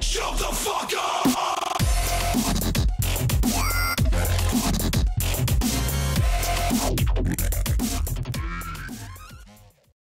Shut the fuck up!